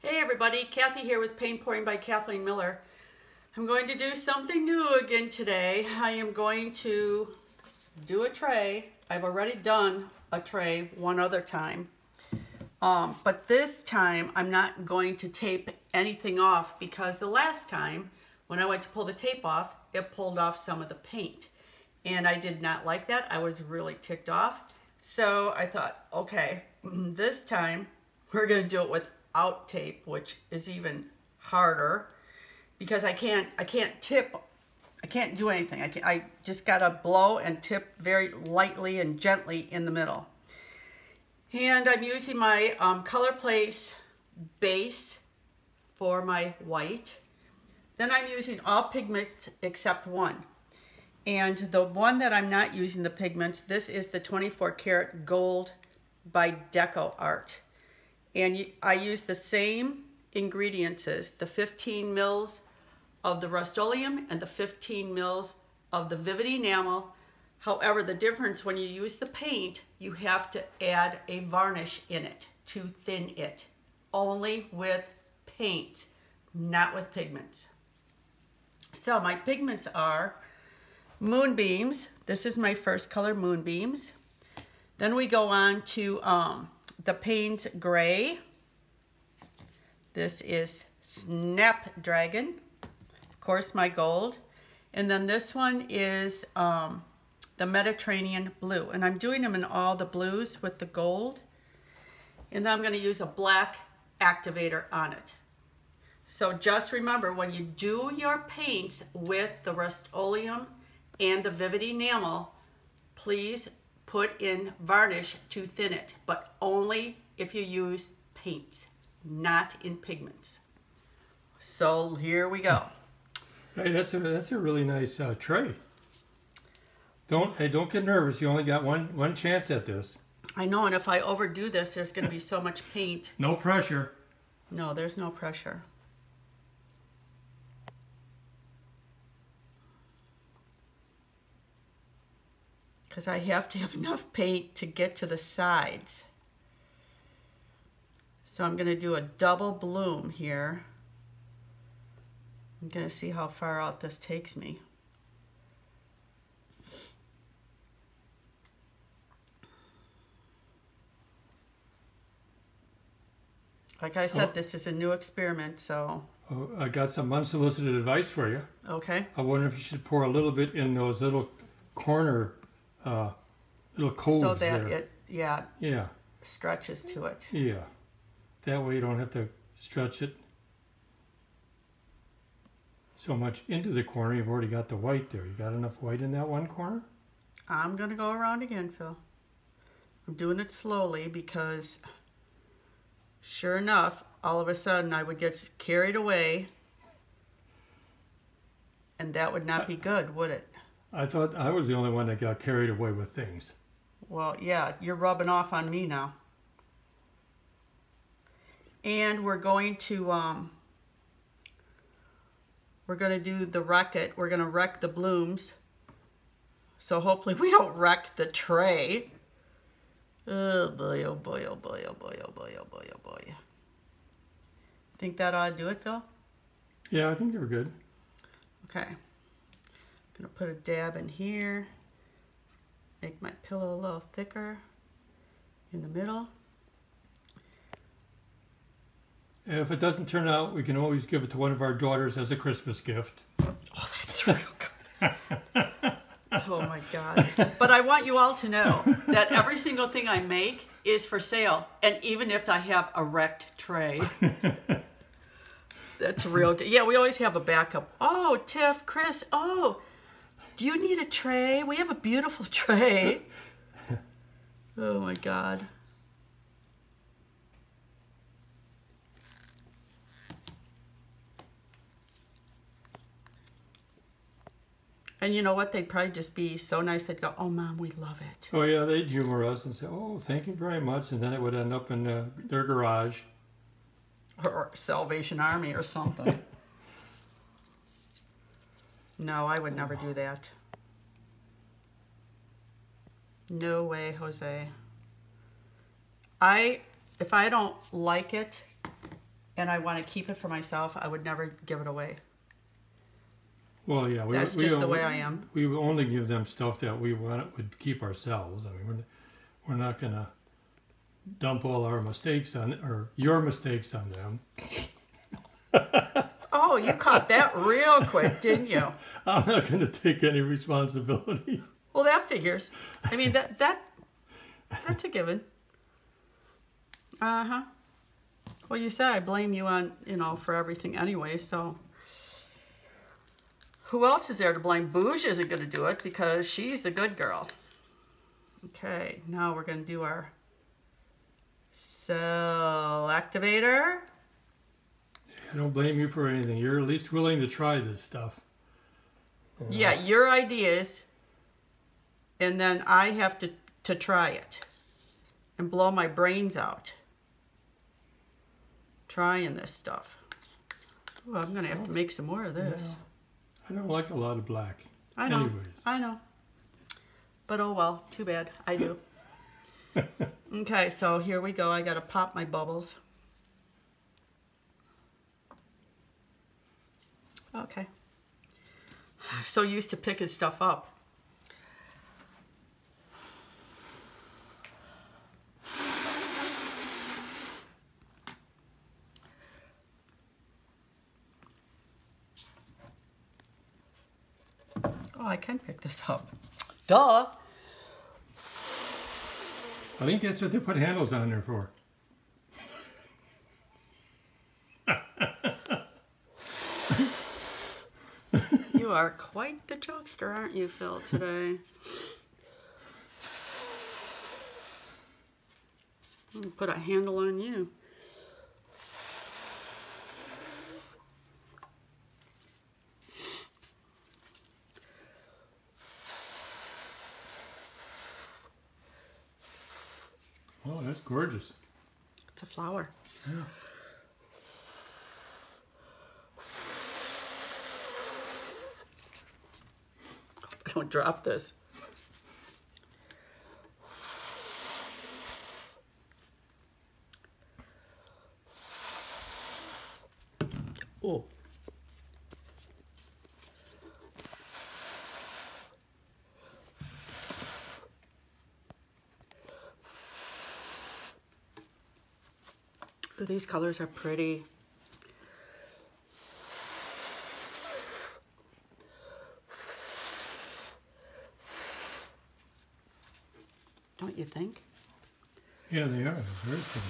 Hey everybody, Kathy here with Paint Pouring by Kathleen Miller. I'm going to do something new again today. I am going to do a tray. I've already done a tray one other time. Um, but this time I'm not going to tape anything off because the last time when I went to pull the tape off, it pulled off some of the paint. And I did not like that. I was really ticked off. So I thought, okay, this time we're gonna do it without tape, which is even harder because I can't, I can't tip, I can't do anything. I, I just gotta blow and tip very lightly and gently in the middle. And I'm using my um, ColorPlace base for my white. Then I'm using all pigments except one. And the one that I'm not using the pigments, this is the 24 karat gold by Deco Art. And I use the same ingredients the 15 mils of the Rust-Oleum and the 15 mils of the Vivid Enamel. However, the difference when you use the paint, you have to add a varnish in it to thin it. Only with paint, not with pigments. So my pigments are Moonbeams. This is my first color, Moonbeams. Then we go on to um, the Payne's Gray. This is Snapdragon. Of course, my gold. And then this one is um, the Mediterranean Blue. And I'm doing them in all the blues with the gold. And then I'm going to use a black activator on it. So just remember, when you do your paints with the Rust-Oleum and the Vivid Enamel, please put in varnish to thin it, but only if you use paints, not in pigments. So here we go. Hey, that's a that's a really nice uh, tray. Don't hey, don't get nervous. You only got one one chance at this. I know, and if I overdo this, there's going to be so much paint. No pressure. No, there's no pressure. Because I have to have enough paint to get to the sides. So I'm going to do a double bloom here. I'm going to see how far out this takes me. Like I said, oh. this is a new experiment, so... Oh, I got some unsolicited advice for you. Okay. I wonder if you should pour a little bit in those little corner uh, little coves so that there. it yeah yeah stretches to it. Yeah, that way you don't have to stretch it so much into the corner. You've already got the white there. You got enough white in that one corner? I'm gonna go around again, Phil. I'm doing it slowly because sure enough, all of a sudden I would get carried away and that would not be good, would it? I thought I was the only one that got carried away with things. Well, yeah, you're rubbing off on me now. And we're going to, um, we're going to do the wreck it. We're going to wreck the blooms. So hopefully we don't wreck the tray. Oh boy, oh boy, oh boy, oh boy, oh boy, oh boy, oh boy. Think that ought to do it, Phil? Yeah, I think they were good. Okay. Gonna put a dab in here, make my pillow a little thicker in the middle. If it doesn't turn out, we can always give it to one of our daughters as a Christmas gift. Oh, that's real good. oh my God. But I want you all to know that every single thing I make is for sale. And even if I have a wrecked tray, that's real good. Yeah, we always have a backup. Oh, Tiff, Chris, oh, do you need a tray? We have a beautiful tray. oh my God. And you know what? They'd probably just be so nice. They'd go, "Oh, mom, we love it." Oh yeah, they'd humor us and say, "Oh, thank you very much," and then it would end up in uh, their garage or Salvation Army or something. No, I would never do that. No way, Jose. I, if I don't like it and I want to keep it for myself, I would never give it away. Well, yeah, we, That's we just the don't- way I am. We will only give them stuff that we want would keep ourselves. I mean, we're we're not gonna dump all our mistakes on or your mistakes on them. Oh, you caught that real quick, didn't you? I'm not gonna take any responsibility. Well, that figures. I mean, that that that's a given. Uh huh. Well, you said I blame you on you know for everything anyway. So who else is there to blame? Bouge isn't going to do it because she's a good girl. Okay, now we're going to do our cell activator. I don't blame you for anything. You're at least willing to try this stuff. Yeah, your ideas, and then I have to to try it and blow my brains out trying this stuff. Well, I'm gonna have to make some more of this. I don't like a lot of black. I know. Anyways. I know. But oh well, too bad. I do. okay, so here we go. I gotta pop my bubbles. Okay. I'm so used to picking stuff up. Oh, I can pick this up. Duh. I think that's what they put handles on there for. You are quite the jokester, aren't you, Phil, today? I'm Put a handle on you. Oh, that's gorgeous. It's a flower. Yeah. Don't drop this. Oh. Ooh, these colors are pretty. Don't you think? Yeah, they are. Very pretty.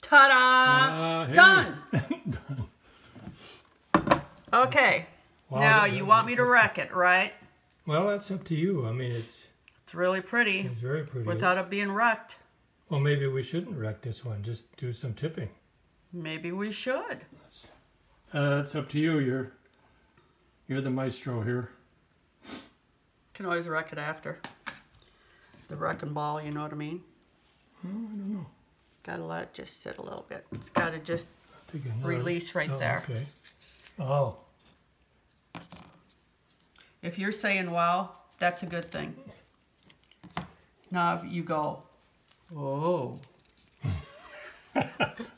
Ta-da! Uh, hey. Done. Okay. Wow, now you want me to wreck it, right? Well, that's up to you. I mean, it's It's really pretty it's very pretty. without it being wrecked. well, maybe we shouldn't wreck this one. Just do some tipping. Maybe we should. Uh, it's up to you. You're you're the maestro here. Can always wreck it after. The wrecking ball, you know what I mean? Oh, I don't know. Gotta let it just sit a little bit. It's gotta just I think another- Release right oh, there. Okay. Oh, If you're saying wow, that's a good thing. Now if you go, oh. oh.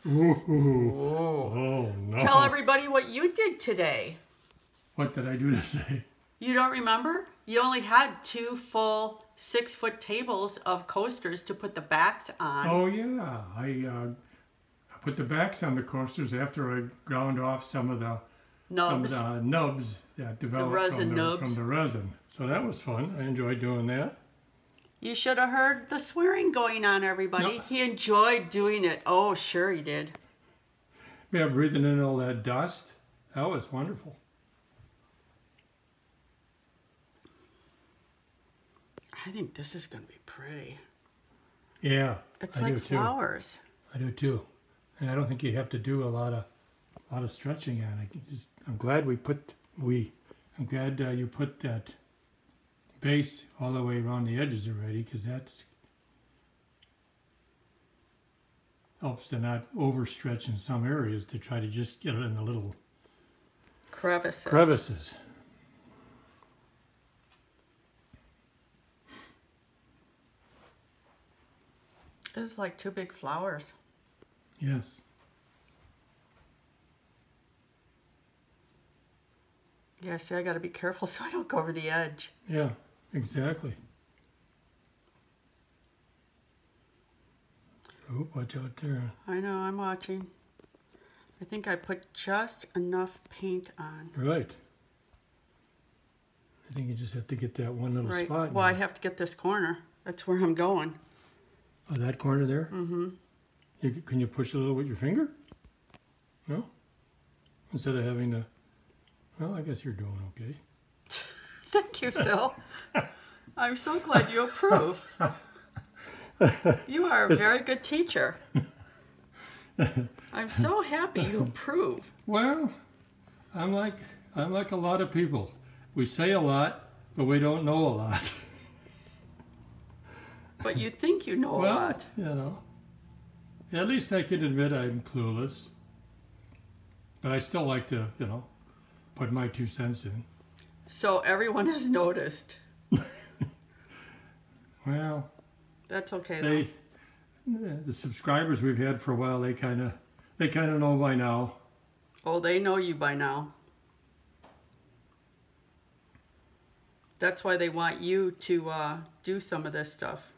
oh no. Tell everybody what you did today. What did I do today? You don't remember? You only had two full six foot tables of coasters to put the backs on. Oh yeah, I uh, put the backs on the coasters after I ground off some of the nubs. some of the nubs that developed resin from, the, nubs. from the resin. So that was fun. I enjoyed doing that. You should have heard the swearing going on, everybody. No. He enjoyed doing it. Oh, sure he did. Yeah, breathing in all that dust. That was wonderful. I think this is going to be pretty. Yeah, It's I like do too. flowers. I do too. And I don't think you have to do a lot of a lot of stretching on it. Just, I'm glad we put we. I'm glad uh, you put that base all the way around the edges already, because that's helps to not overstretch in some areas to try to just get it in the little Crevices. crevices. Isn't is like two big flowers. Yes. Yeah, see, I got to be careful so I don't go over the edge. Yeah, exactly. Oh, watch out there. I know, I'm watching. I think I put just enough paint on. Right. I think you just have to get that one little Right. spot. Well, I have to get this corner. That's where I'm going. Oh, that corner there? Mm-hmm. You, can you push a little with your finger? No? Instead of having to. Well, I guess you're doing okay. Thank you, Phil. I'm so glad you approve. You are a very good teacher. I'm so happy you approve. Well, I'm like I'm like a lot of people. We say a lot, but we don't know a lot. But you think you know a well, lot. you know. At least I can admit I'm clueless. But I still like to, you know, put my two cents in. So everyone has noticed. Well, That's okay though. they the subscribers we've had for a while, they kind of they kind of know by now. Oh, they know you by now. That's why they want you to uh, do some of this stuff.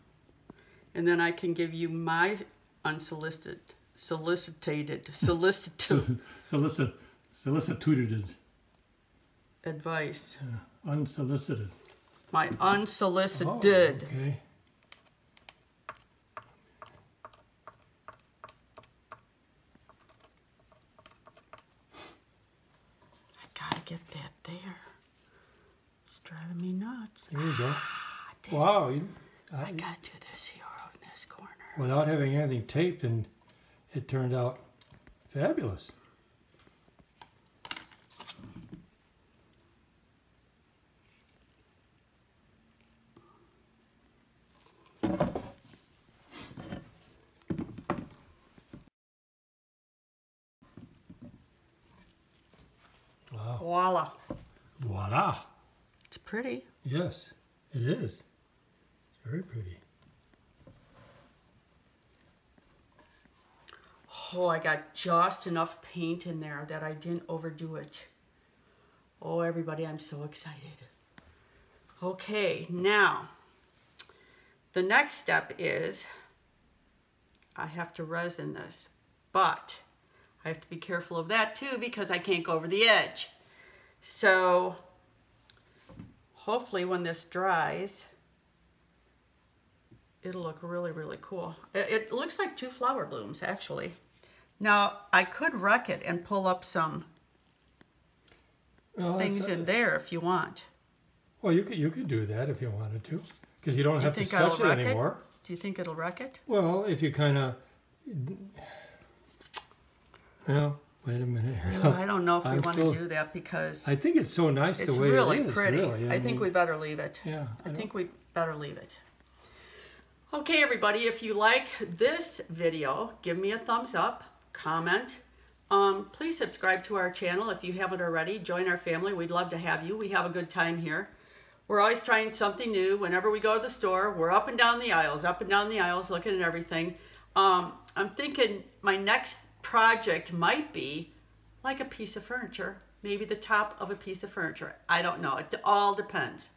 And then I can give you my unsolicited, solicited, solicited Solicit solicited, advice. unsolicited. My Oh, unsolicited. okay. I gotta get that there. It's driving me nuts. There you go. Ah. Wow. You, I I, gotta do this here this corner. without having anything taped, and it turned out fabulous. Wow. Voila. Voila. It's pretty. Yes, it is. It's very pretty. Oh, I got just enough paint in there that I didn't overdo it. Oh, everybody, I'm so excited. Okay, now, the next step is I have to resin this, but I have to be careful of that too because I can't go over the edge. So, hopefully when this dries, it'll look really, really cool. It, looks like two flower blooms, actually. Now, I could wreck it and pull up some Well, things in there if you want. Well, you could you could do that if you wanted to, because you don't Do you have to think it wreck it? anymore. Do you think it'll wreck it? Well, if you kind of, well, wait a minute here. Well, I don't know if we I'm want still- to do that because I think it's so nice it's the way really it is. pretty. Really. I, think mean, we better leave it. Yeah. I don't- think we better leave it. Okay, everybody, if you like this video, give me a thumbs up, comment. Um, please subscribe to our channel if you haven't already. Join our family. We'd love to have you. We have a good time here. We're always trying something new. Whenever we go to the store, we're up and down the aisles, up and down the aisles, looking at everything. Um, I'm thinking my next project might be like a piece of furniture, maybe the top of a piece of furniture. I don't know. It all depends.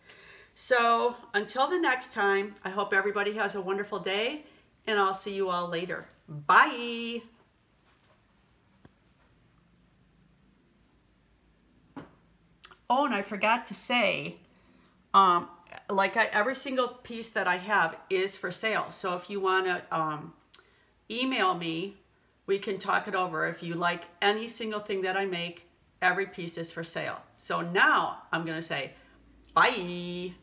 So until the next time, I hope everybody has a wonderful day, and I'll see you all later. Bye. Oh, and I forgot to say, um, like I, every single piece that I have is for sale. So if you want to um, email me, we can talk it over. If you like any single thing that I make, every piece is for sale. So now I'm going to say bye.